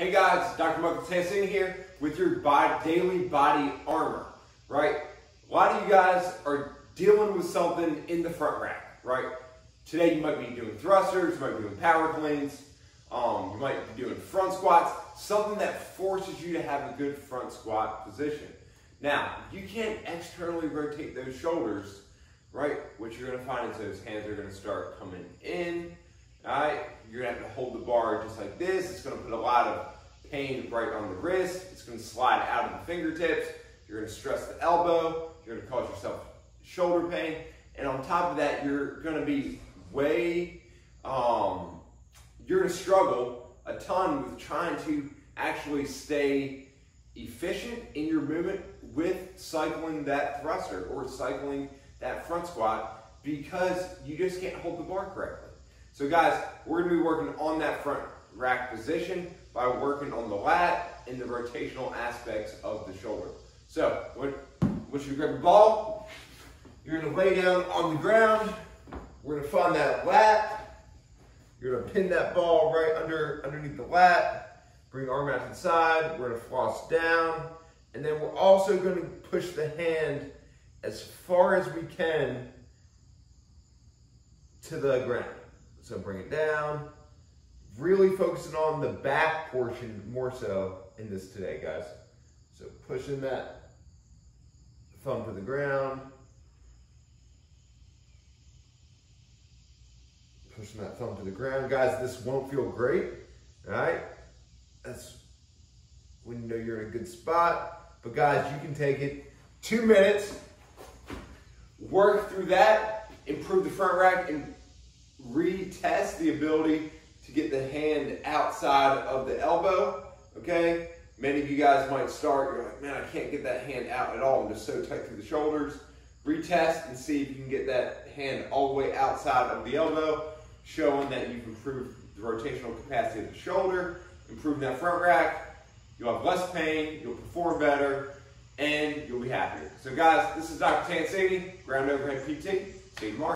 Hey guys, Dr. Michael Tansini here with your daily body armor, right? A lot of you guys are dealing with something in the front rack, right? Today you might be doing thrusters, you might be doing power cleans, um, you might be doing front squats, something that forces you to have a good front squat position. Now, you can't externally rotate those shoulders, right? What you're gonna find is those hands are gonna start coming in, all right? You're gonna have to hold the bar just like this. It's gonna put a lot of pain right on the wrist. It's gonna slide out of the fingertips. You're gonna stress the elbow. You're gonna cause yourself shoulder pain. And on top of that, you're gonna be way, um, you're gonna struggle a ton with trying to actually stay efficient in your movement with cycling that thruster or cycling that front squat because you just can't hold the bar correctly. So guys, we're gonna be working on that front rack position by working on the lat and the rotational aspects of the shoulder. So, once you grab a ball, you're gonna lay down on the ground. We're gonna find that lat. You're gonna pin that ball right under underneath the lat. Bring arm out to the side. We're gonna floss down. And then we're also gonna push the hand as far as we can to the ground. So bring it down. Really focusing on the back portion more so in this today, guys. So pushing that thumb to the ground. Pushing that thumb to the ground. Guys, this won't feel great, all right? That's when you know you're in a good spot. But guys, you can take it two minutes, work through that, improve the front rack, and retest the ability to get the hand outside of the elbow, okay? Many of you guys might start, you're like, man, I can't get that hand out at all. I'm just so tight through the shoulders. Retest and see if you can get that hand all the way outside of the elbow, showing that you've improved the rotational capacity of the shoulder, improved that front rack. You'll have less pain, you'll perform better, and you'll be happier. So guys, this is Dr. Tansini, Ground Overhead PT. See you tomorrow.